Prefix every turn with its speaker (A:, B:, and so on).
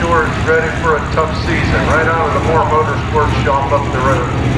A: Ready for a tough season right out of the Moore Motorsports shop up the road.